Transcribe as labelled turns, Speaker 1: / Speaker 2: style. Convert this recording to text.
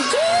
Speaker 1: Yeah!